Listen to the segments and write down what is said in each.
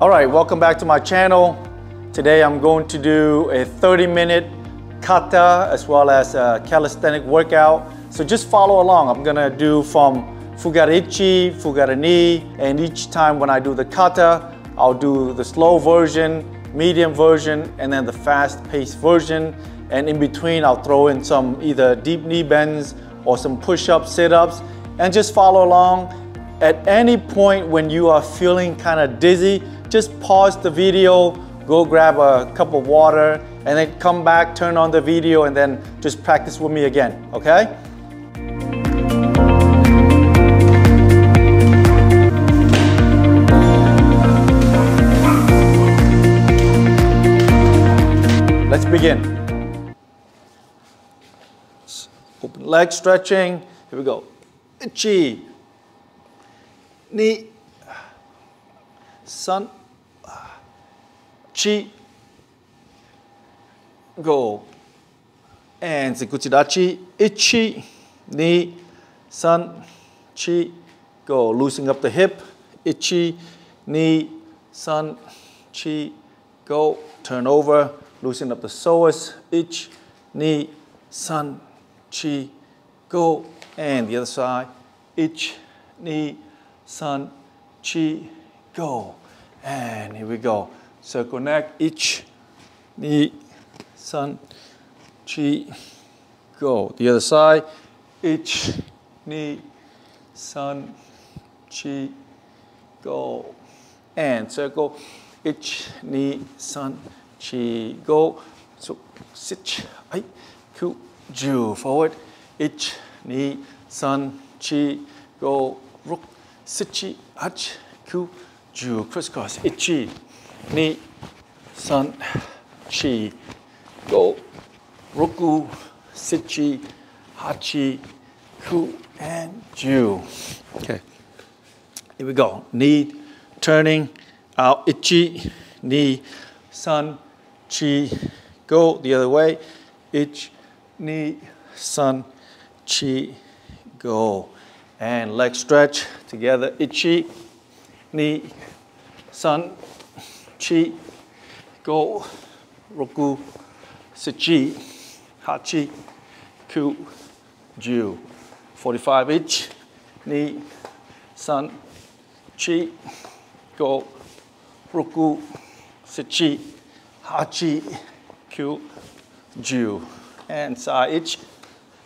All right, welcome back to my channel. Today I'm going to do a 30 minute kata as well as a calisthenic workout. So just follow along. I'm gonna do from Fugarichi, Fugarani, and each time when I do the kata, I'll do the slow version, medium version, and then the fast paced version. And in between, I'll throw in some either deep knee bends or some push-ups, sit-ups, and just follow along. At any point when you are feeling kind of dizzy, just pause the video, go grab a cup of water, and then come back, turn on the video, and then just practice with me again, okay? Let's begin. Open leg stretching. Here we go. Chi. Knee. Sun. Go. And Zikuchidachi. Ichi. ni, san, Chi. Go. Loosening up the hip. Ichi. ni, san, Chi. Go. Turn over loosen up the psoas, ich, ni, san, chi, go, and the other side, ich, ni, san, chi, go, and here we go, circle connect each, knee, sun, chi, go, the other side, each, knee, sun, chi, go, and circle, each, knee, sun, chi, go, so sit, ai, ku, ju, forward, ich, ni, sun, chi, go, ruk, sit, chi, ach, ku, ju, crisscross, ni, san, chi, go, roku, sit, chi, hachi, ku, and ju. Okay. Here we go. Knee turning uh, out, ichi, knee, san, chi, go the other way. Ich, knee, sun, chi, go. And leg stretch together. Ichi, knee, sun, chi, go. Roku, sichi, hachi, ku, ju. 45 each. Knee, sun, chi, go. Roku, sichi, hachi, kyu, ju. And side each,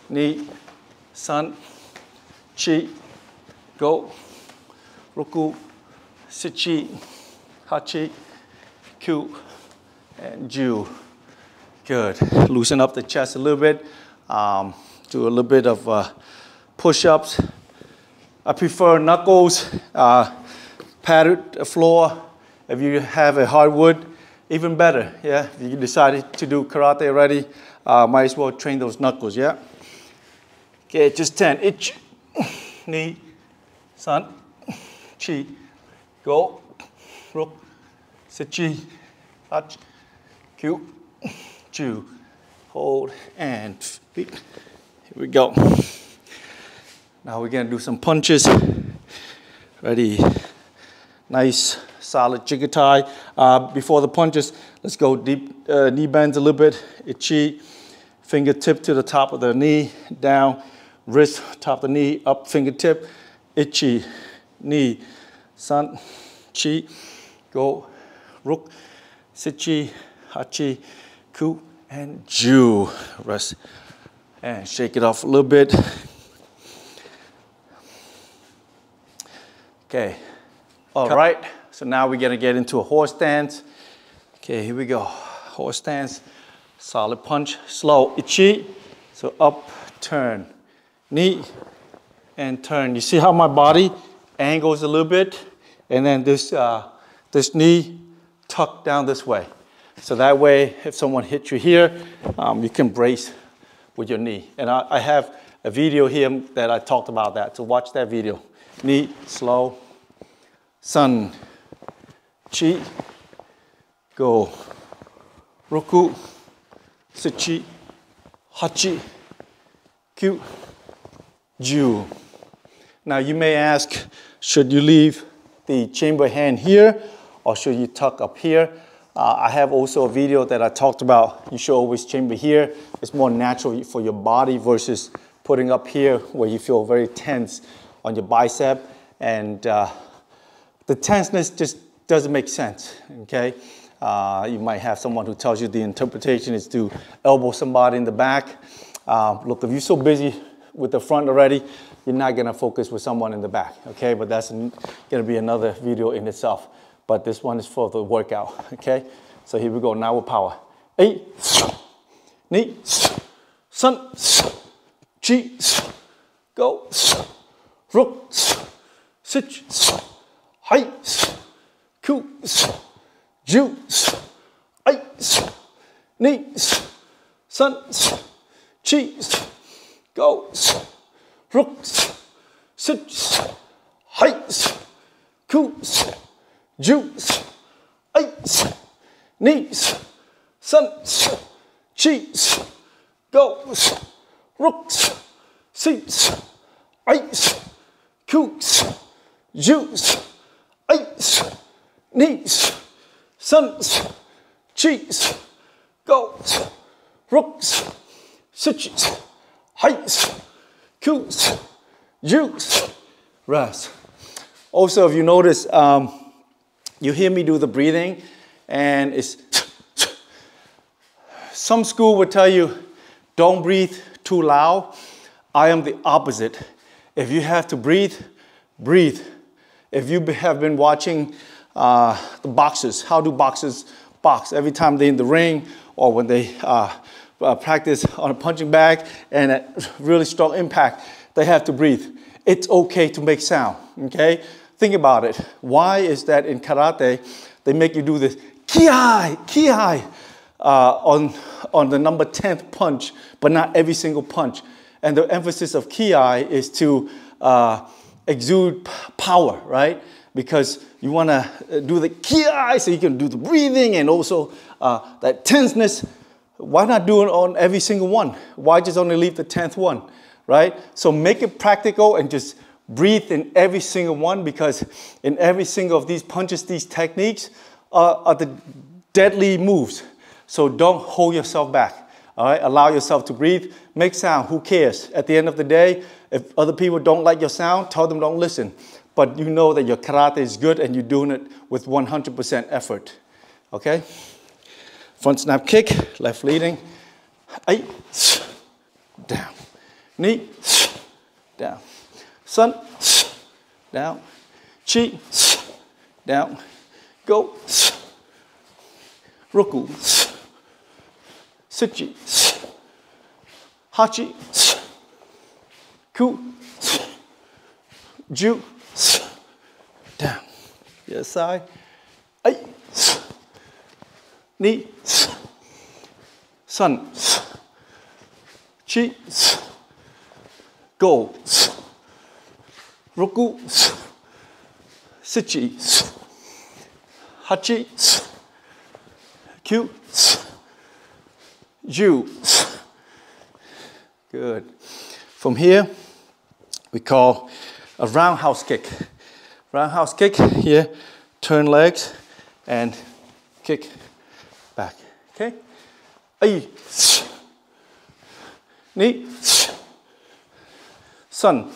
knee, sun, chi, go, roku, sichi, hachi, kyu, and ju. Good. Loosen up the chest a little bit. Um, do a little bit of uh, push-ups. I prefer knuckles, uh, padded floor. If you have a hardwood, even better, yeah? If you decided to do karate already, uh, might as well train those knuckles, yeah? Okay, just 10. Ich, knee, sun, chi, go, chi, hach, kyu, chu, hold, and feet. Here we go. Now we're gonna do some punches. Ready? Nice solid jigatai. Uh, before the punches, let's go deep uh, knee bends a little bit. Ichi, fingertip to the top of the knee, down, wrist, top of the knee, up, fingertip. Ichi, knee, san, chi, go, ruk, sichi, hachi, ku, and ju. Rest and shake it off a little bit. Okay, all right. So now we're gonna get into a horse stance. Okay, here we go. Horse stance, solid punch, slow, ichi. So up, turn, knee, and turn. You see how my body angles a little bit? And then this, uh, this knee tucked down this way. So that way, if someone hits you here, um, you can brace with your knee. And I, I have a video here that I talked about that, so watch that video. Knee, slow, sun, chi, go, roku, sichi, hachi, kyu, ju. Now you may ask, should you leave the chamber hand here I'll show you tuck up here. Uh, I have also a video that I talked about. You should always chamber here. It's more natural for your body versus putting up here where you feel very tense on your bicep. And uh, the tenseness just doesn't make sense, okay? Uh, you might have someone who tells you the interpretation is to elbow somebody in the back. Uh, look, if you're so busy with the front already, you're not gonna focus with someone in the back, okay? But that's gonna be another video in itself. But this one is for the workout, okay? So here we go, now with power. Eight, knee, sun, chi, go, rook, sit, hai, ku, juice, ice, knees, suns, cheese, goes, rooks, sits, heights, cools, juice, ice, knees, suns, cheese, goes, rooks, seats, ice, cooks, juice, ice, knees, sons, cheese, goats, rooks, sitches, heights, coots, juice, rest. Also, if you notice, um, you hear me do the breathing, and it's some school would tell you, don't breathe too loud. I am the opposite. If you have to breathe, breathe. If you have been watching uh, the boxers. How do boxers box? Every time they're in the ring or when they uh, uh, practice on a punching bag and a really strong impact, they have to breathe. It's okay to make sound, okay? Think about it. Why is that in karate, they make you do this ki-ai, ki-ai, uh, on, on the number 10th punch, but not every single punch. And the emphasis of ki-ai is to uh, exude power, right? Because you want to uh, do the ki so you can do the breathing and also uh, that tenseness. Why not do it on every single one? Why just only leave the 10th one, right? So make it practical and just breathe in every single one because in every single of these punches, these techniques are, are the deadly moves. So don't hold yourself back. All right, allow yourself to breathe, make sound. Who cares? At the end of the day, if other people don't like your sound, tell them don't listen but you know that your karate is good and you're doing it with 100% effort. Okay? Front snap kick, left leading. Eight, down. Knee, down. Sun, down. Chi, down. Go. Roku. Suchi. Hachi. Ku. Ju down. Yes, I, Eight. Knee. Sun. Chi. Go. Roku. Sichi. Hachi. Q. Ju. Good. From here, we call a roundhouse kick. Roundhouse kick here, turn legs and kick back. Okay? Ay, knee, sun,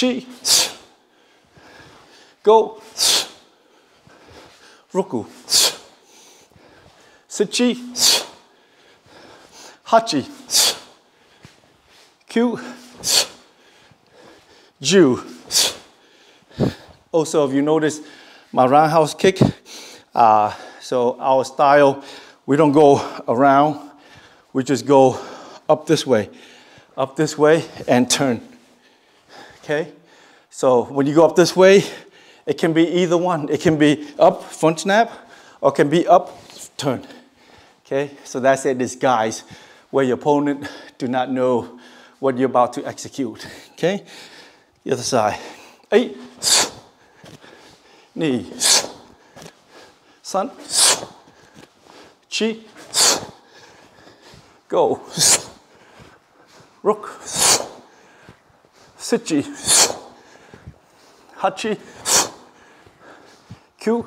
chi, go, roku, sichi, hachi, kyu, Jew. Also, if you notice my roundhouse kick, uh, so our style, we don't go around, we just go up this way, up this way and turn. Okay? So when you go up this way, it can be either one. It can be up, front snap, or can be up, turn. Okay? So that's it, disguise, where your opponent do not know what you're about to execute. Okay? The other side. Eight. Knees. Sun. Chi. Go. Rook. Sichi. Hachi. Q,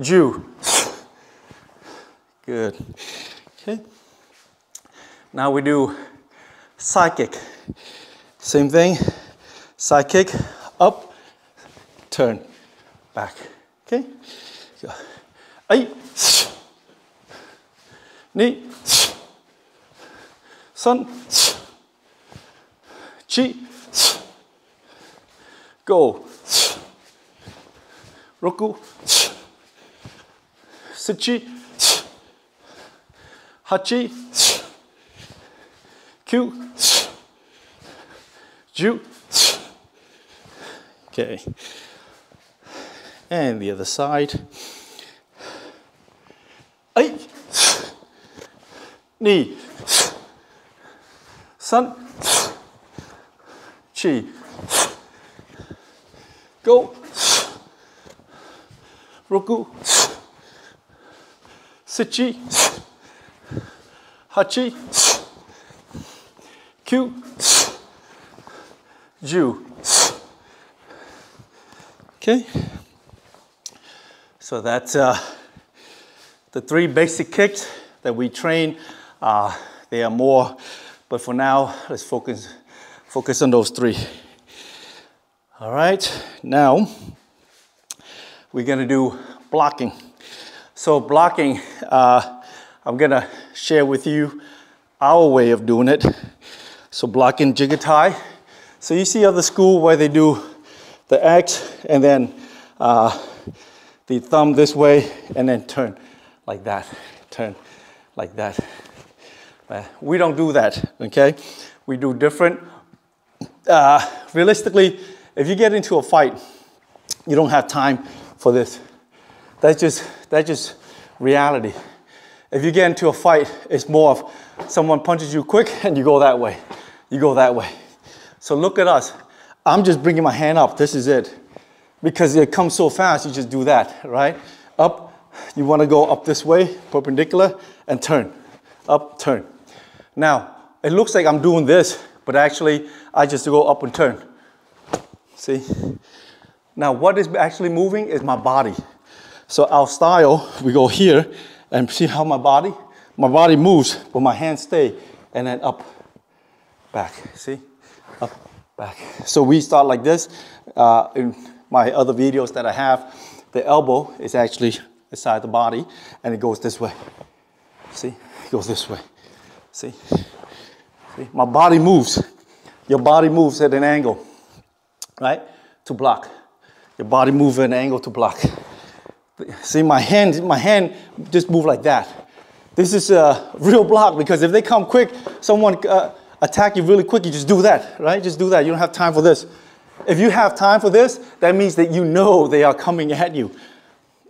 Ju. Good. Okay. Now we do kick. Same thing. Side kick, up, turn, back. Okay. Go. Eight. Knee. Sun. し5 6 7 8 9 okay. And the other side. はい2 Go. Roku. Sichi. Hachi. Kyu. Ju. Okay. So that's uh, the three basic kicks that we train. Uh, they are more, but for now, let's focus focus on those three. All right, now we're gonna do blocking. So blocking, uh, I'm gonna share with you our way of doing it. So blocking jigatai. So you see other school where they do the X and then uh, the thumb this way and then turn like that, turn like that. Uh, we don't do that, okay? We do different. Uh, realistically, if you get into a fight, you don't have time for this. That's just, that's just reality. If you get into a fight, it's more of someone punches you quick and you go that way. You go that way. So look at us. I'm just bringing my hand up. This is it. Because it comes so fast, you just do that, right? Up, you want to go up this way, perpendicular, and turn. Up, turn. Now, it looks like I'm doing this, but actually, I just go up and turn. See? Now, what is actually moving is my body. So our style, we go here, and see how my body, my body moves, but my hands stay, and then up, back. See? Up, back. So we start like this. Uh, in my other videos that I have, the elbow is actually inside the body and it goes this way. See, it goes this way. See, my body moves. Your body moves at an angle, right? To block. Your body moves at an angle to block. See, my hand, my hand just move like that. This is a real block because if they come quick, someone uh, attack you really quick, you just do that, right? Just do that. You don't have time for this. If you have time for this, that means that you know they are coming at you.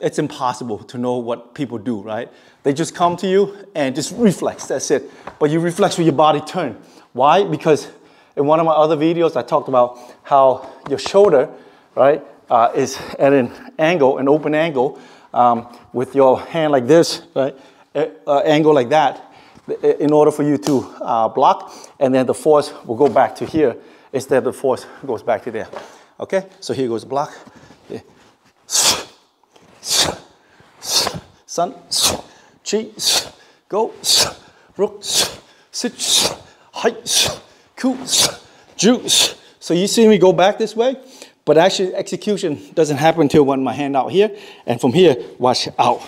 It's impossible to know what people do, right? They just come to you and just reflex, that's it. But you reflex with your body turn. Why? Because in one of my other videos, I talked about how your shoulder, right, uh, is at an angle, an open angle, um, with your hand like this, right, uh, angle like that in order for you to uh, block, and then the force will go back to here instead of the force goes back to there. Okay, so here goes block. Yeah. Sun, chi, go, rook, sit, height, ku, juice. So you see me go back this way, but actually execution doesn't happen until when my hand out here, and from here, watch out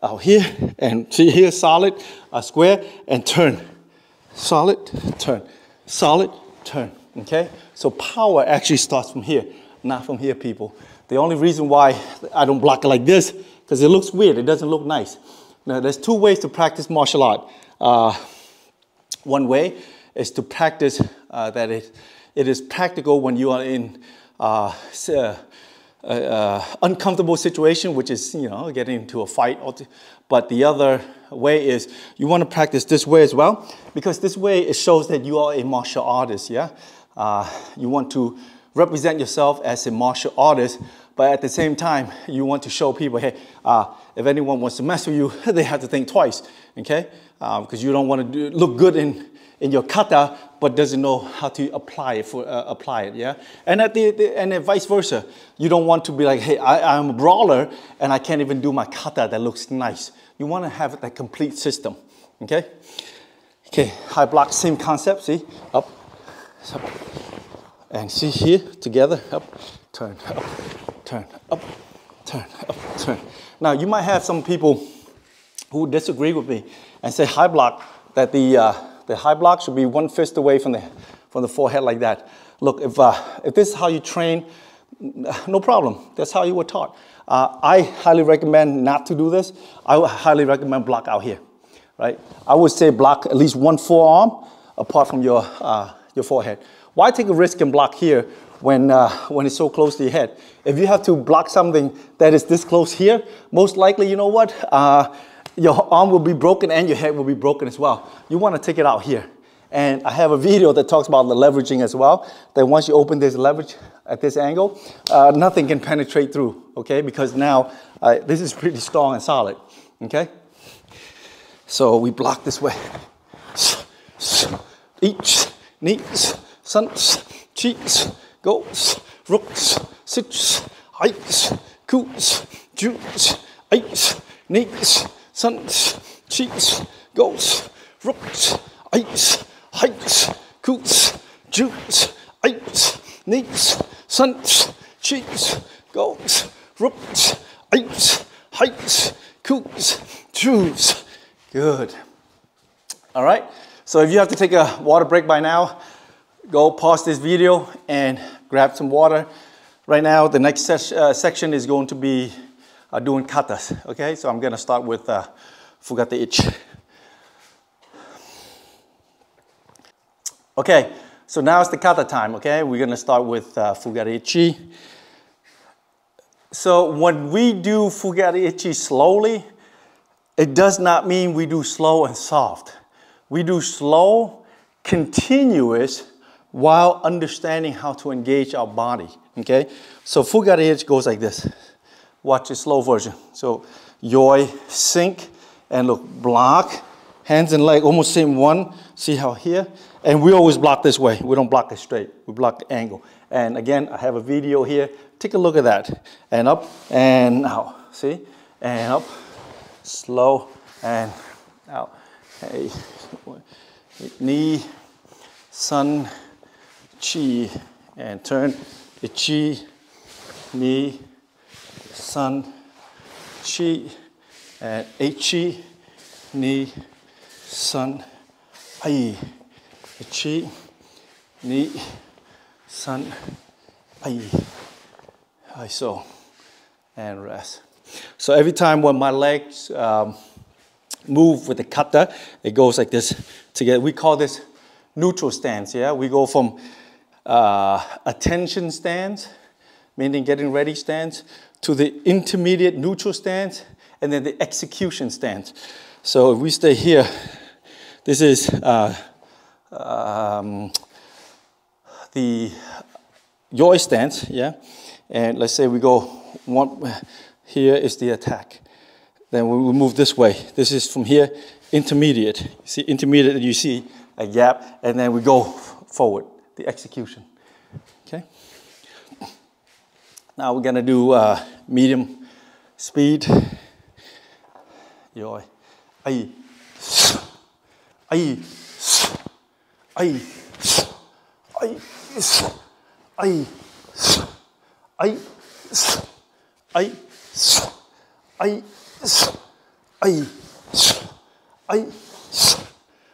out here and see here solid, a square and turn. Solid, turn. Solid, turn. Okay? So power actually starts from here, not from here, people. The only reason why I don't block it like this, because it looks weird, it doesn't look nice. Now, there's two ways to practice martial art. Uh, one way is to practice uh, that it, it is practical when you are in uh, uh, uncomfortable situation, which is you know getting into a fight. But the other way is you want to practice this way as well, because this way it shows that you are a martial artist. Yeah, uh, you want to represent yourself as a martial artist, but at the same time you want to show people, hey, uh, if anyone wants to mess with you, they have to think twice. Okay, because um, you don't want to do, look good in in your kata, but doesn't know how to apply it for uh, apply it. Yeah, and at the, the and vice versa. You don't want to be like, hey, I, I'm a brawler and I can't even do my kata that looks nice. You want to have that complete system. Okay. Okay, high block, same concept. See, up, up, and see here together. Up, turn, up, turn, up, turn, up, turn. Now you might have some people who disagree with me and say high block that the uh, the high block should be one fist away from the, from the forehead like that. Look, if, uh, if this is how you train, no problem. That's how you were taught. Uh, I highly recommend not to do this. I highly recommend block out here, right? I would say block at least one forearm apart from your, uh, your forehead. Why take a risk and block here when, uh, when it's so close to your head? If you have to block something that is this close here, most likely, you know what? Uh, your arm will be broken and your head will be broken as well. You want to take it out here. And I have a video that talks about the leveraging as well. That once you open this leverage at this angle, uh, nothing can penetrate through, okay? Because now uh, this is pretty strong and solid, okay? So we block this way. Each, knees, sons, cheeks, goes, rooks, sits, heights, coots, jutes, eights, knees, sons, cheeks, goats, rooks, eights, heights, coots, jutes, eights, knees, sons, cheeks, goats, rooks, eights, heights, coots, jutes. Good. All right. So if you have to take a water break by now, go pause this video and grab some water. Right now, the next uh, section is going to be uh, doing katas. Okay, so I'm to start with uh, Fukyugata ichi. Okay, so now it's the kata time. Okay, we're to start with uh, Fukyugata ichi. So when we do Fukyugata ichi slowly, it does not mean we do slow and soft. We do slow, continuous, while understanding how to engage our body. Okay, so Fukyugata ichi goes like this. Watch the slow version. So yoi, sink, and look, block, hands and leg almost same one. See how here? And we always block this way. We don't block it straight. We block the angle. And again, I have a video here. Take a look at that. And up and out. See? And up, slow, and out. Hey, knee, sun, chi, and turn the chi, knee, sun, chi, and chi, ni, sun, ai, chi, ni, sun, ai. I so, and rest. So every time when my legs um, move with the kata, it goes like this together. We call this neutral stance. Yeah, we go from uh, attention stance, meaning getting ready stance, to the intermediate neutral stance and then the execution stance. So if we stay here, this is uh, um, the yoi stance, yeah? And let's say we go one, here is the attack. Then we move this way. This is from here, intermediate. See, intermediate, you see a gap, and then we go forward, the execution. Okay? Now we're gonna do uh, medium speed. Rồi. Ai. Ai. Ai. Ai. Ai. Ai. Ai. Ai. Ai. Ai.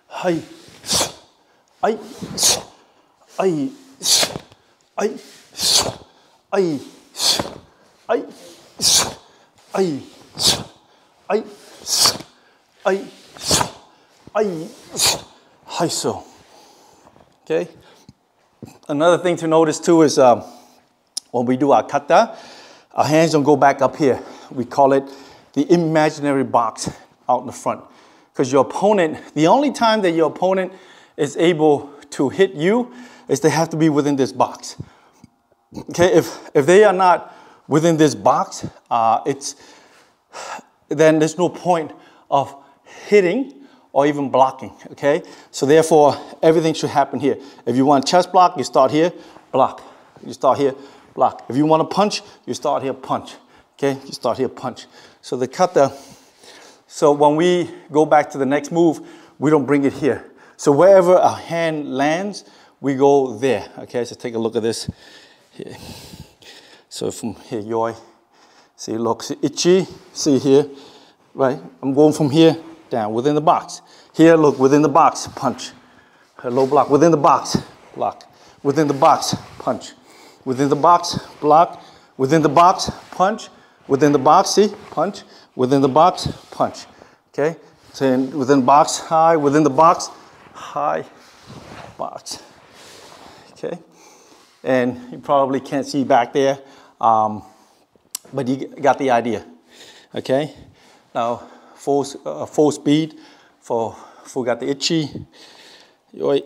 Ai. Ai. Ai. Ai. Ai. Ai, ai, ai, ai, ai, ai, so. Okay. Another thing to notice too is um, when we do our kata, our hands don't go back up here. We call it the imaginary box out in the front. Because your opponent, the only time that your opponent is able to hit you is they have to be within this box. Okay, if, if they are not within this box, uh, it's, then there's no point of hitting or even blocking, okay? So therefore, everything should happen here. If you want chest block, you start here, block. You start here, block. If you want to punch, you start here, punch. Okay, you start here, punch. So the kata, so when we go back to the next move, we don't bring it here. So wherever our hand lands, we go there. Okay, so take a look at this. Here. So from here, yoi. See, look, see, ichi, see here, right? I'm going from here down within the box. Here, look, within the box, punch. Low block, within the box, block. Within the box, punch. Within the box, block. Within the box, punch. Within the box, see, punch. Within the box, punch. Okay? So within box, high. Within the box, high, box. Okay? And you probably can't see back there, um, but you got the idea. Okay? Now, full, uh, full speed for Fukyugata Ichi. Yoi.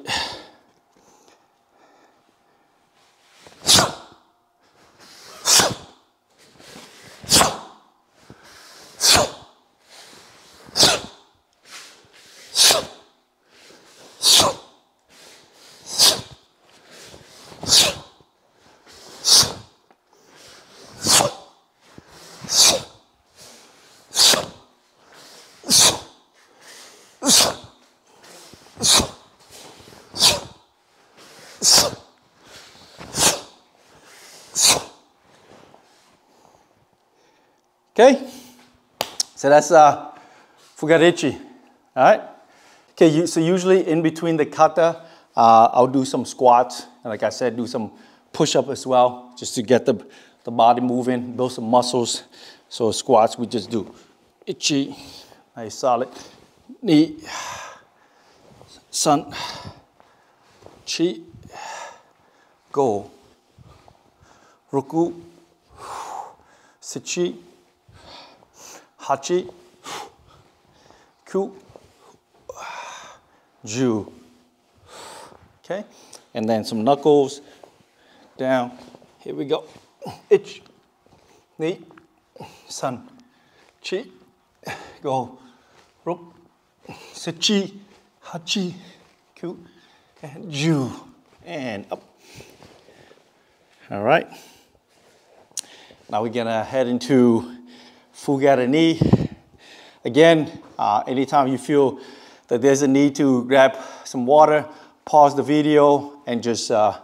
Okay? So that's uh, Fugarechi. All right? Okay, you, so usually in between the kata, uh, I'll do some squats. And like I said, do some push up as well, just to get the, the body moving, build some muscles. So squats, we just do ichi, nice solid, knee, sun, chi, go, ruku, sichi, hachi, ku, ju. Okay, and then some knuckles. Down. Here we go. Ich, ni, san, chi, go, ruk, sichi, hachi, ku, and ju, and up. All right. Now we're gonna head into Fukyugata ni. Again, uh, anytime you feel that there's a need to grab some water, pause the video and just uh,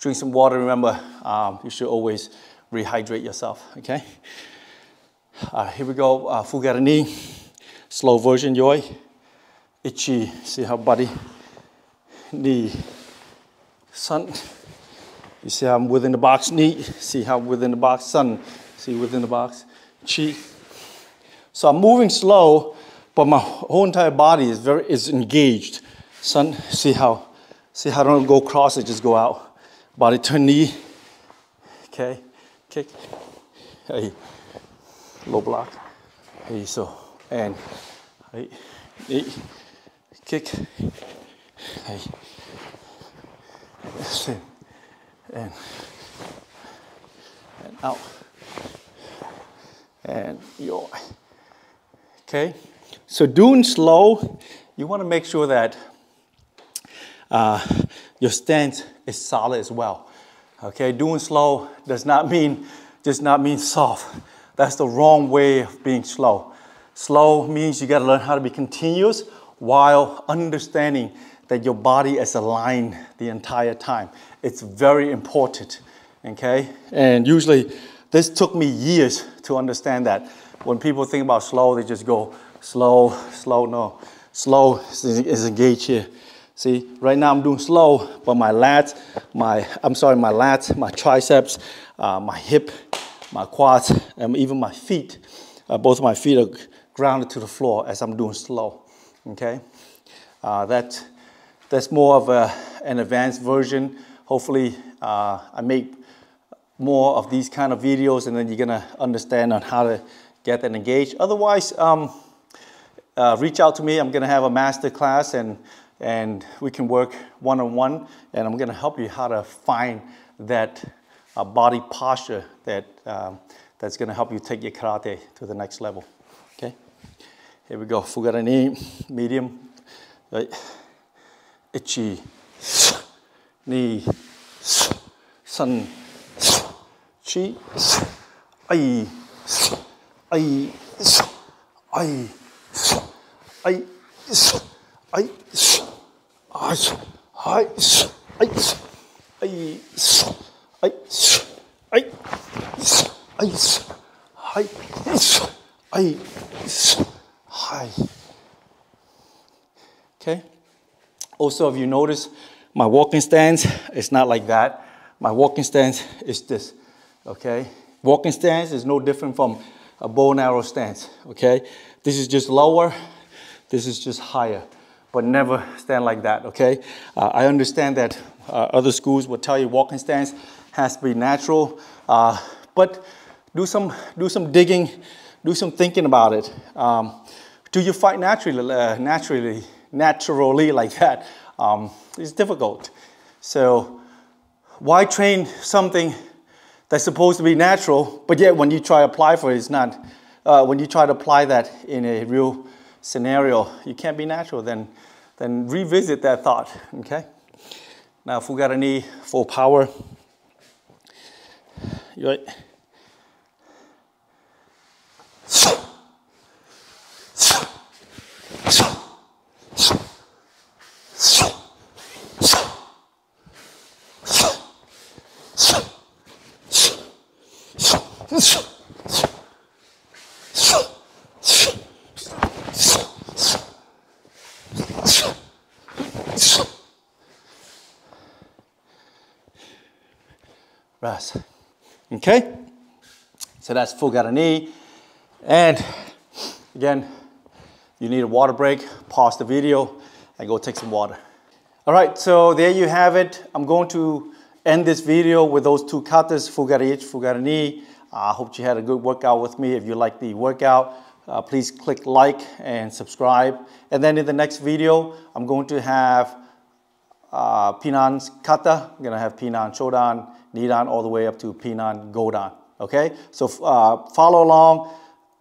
drink some water. Remember, um, you should always rehydrate yourself, okay? Uh, here we go, uh, slow version, yoi. Ichi, see how body, knee, sun. You see how I'm within the box, knee, see how I'm within the box, sun, see within the box, chi. So I'm moving slow, but my whole entire body is very is engaged. Sun, see how, see how I don't go cross, it, just go out. Body turn knee, okay, kick, hey, low block, hey, so, and, hey, knee, kick, hey, and, and out, and yo, okay. So doing slow, you want to make sure that uh, your stance is solid as well. Okay, doing slow does not mean does not mean soft. That's the wrong way of being slow. Slow means you got to learn how to be continuous while understanding that your body is aligned the entire time. It's very important. Okay, and usually this took me years to understand that. When people think about slow, they just go slow, slow. No, slow is engaged here. See, right now I'm doing slow, but my lats, my, I'm sorry, my lats, my triceps, uh, my hip, my quads, and even my feet, uh, both of my feet are grounded to the floor as I'm doing slow, okay? Uh, that, that's more of a, an advanced version. Hopefully, uh, I make more of these kind of videos and then you're gonna understand on how to get that engaged. Otherwise, um, uh, reach out to me. I'm gonna have a master class and and we can work one-on-one -on -one, and I'm gonna help you how to find that uh, body posture that, um, that's gonna help you take your karate to the next level, okay? Here we go, Fukyugata ni, medium, Right. Ichi. Ni. Sun. Chi. Ai. Ai. Ai. Ai. Ai. Ai. Ai. Ai. Ai. Ai. Ai. Ai. Ai. Ai. Okay. Also, if you notice, my walking stance is not like that. My walking stance is this. Okay. Walking stance is no different from a bow and arrow stance. Okay. This is just lower. This is just higher but never stand like that, okay? Uh, I understand that uh, other schools will tell you walking stance has to be natural, uh, but do some, do some digging, do some thinking about it. Um, do you fight naturally, uh, naturally, naturally like that? Um, it's difficult. So why train something that's supposed to be natural, but yet when you try to apply for it, it's not. Uh, when you try to apply that in a real scenario, you can't be natural, then, then revisit that thought, okay? Now, if we got any full power, you right? Rest. Okay? So that's full Guarani. And again, you need a water break, pause the video and go take some water. All right, so there you have it. I'm going to end this video with those two katas, Fugarich, Fugarani. I hope you had a good workout with me. If you like the workout, uh, please click like and subscribe. And then in the next video, I'm going to have uh, Pinan kata. I'm gonna have Pinan Shodan, Nidan, all the way up to Pinan Godan. Okay, so uh, follow along.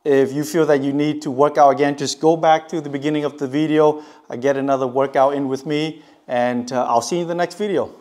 If you feel that you need to work out again, just go back to the beginning of the video, uh, get another workout in with me, and uh, I'll see you in the next video.